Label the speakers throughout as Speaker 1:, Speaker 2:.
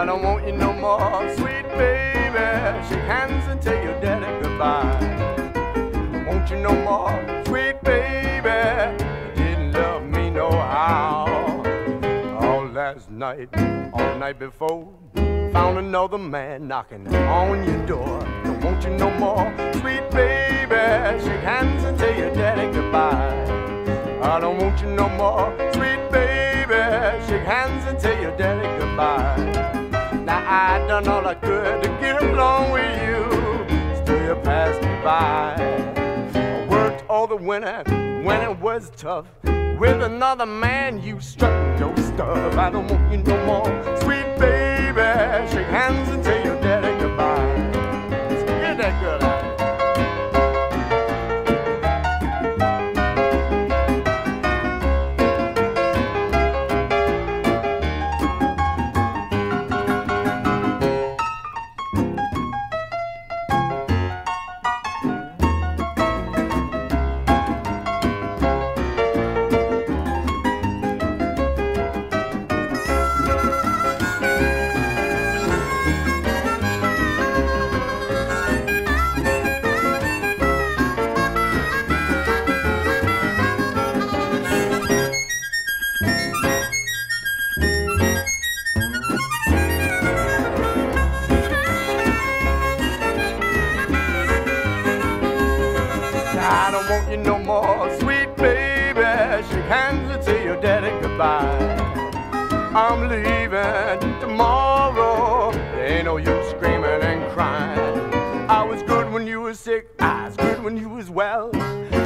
Speaker 1: I don't want you no more, sweet baby. Shake hands and tell your daddy goodbye. Don't want you no more, sweet baby. You didn't love me no how. All last night, all night before, found another man knocking on your door. Don't want you no more, sweet baby. Shake hands and tell your daddy goodbye. I don't want you no more, sweet baby. Shake hands and tell your daddy done all I could to get along with you. Still you passed me by. I worked all the winter when it was tough. With another man, you struck your stuff. I don't want you no more, sweet baby. Shake hands and tell your daddy goodbye. Get that girl. I don't want you no more, sweet baby. Shake hands and say your daddy goodbye. I'm leaving tomorrow. There ain't no use screaming and crying. I was good when you was sick. I was good when you was well.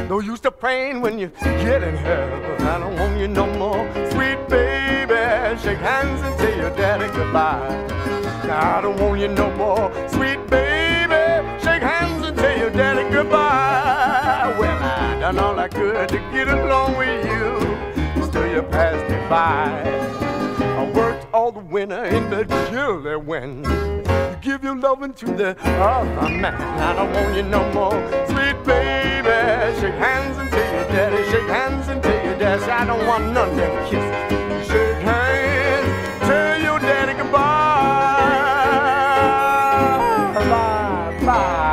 Speaker 1: No use to praying when you get in hell. I don't want you no more, sweet baby. Shake hands and tell your daddy goodbye. I don't want you no more, sweet baby. trying to get along with you. Still you passed me by. I worked all the winter in the chilly wind. You give your loving to the other man. I don't want you no more, sweet baby. Shake hands and tell your daddy. Shake hands and tell your daddy, I don't want none of them kisses. Shake hands, tell your daddy goodbye. Bye, bye.